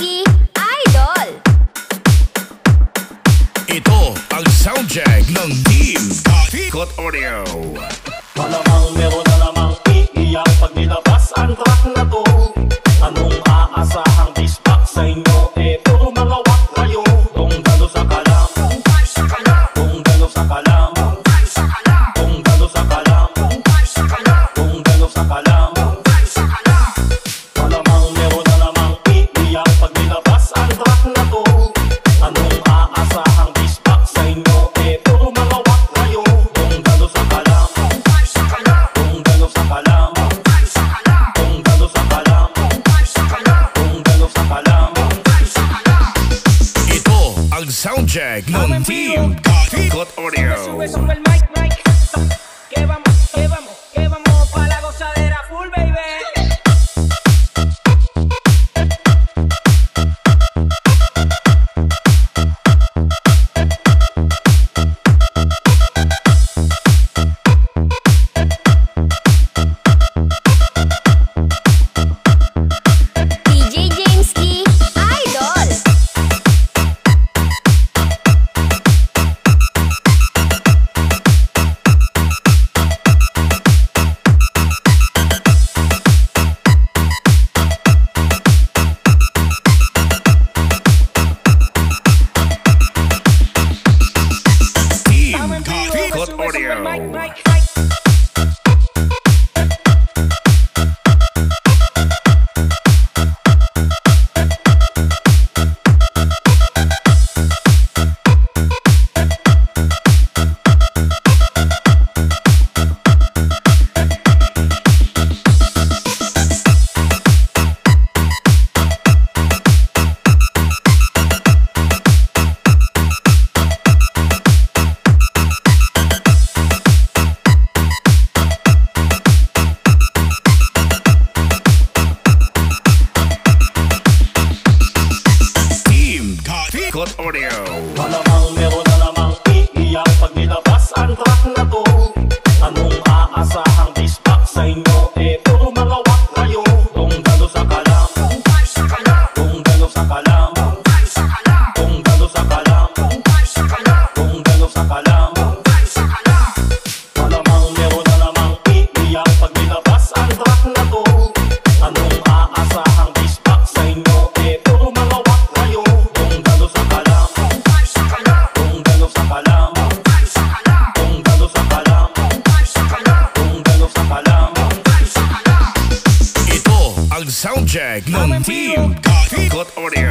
Idol. Ito ang soundcheck ng Team Tikot Audio. Follow Soundcheck, Monty, Cut Audio. Mike, Mike, Mike. Ikot Audio. Malamang meron na namang iiyak pag nilabas ang track na to. Anong aasahang dispak sa inyo? Eh, Soundcheck, Monteam, God Audio.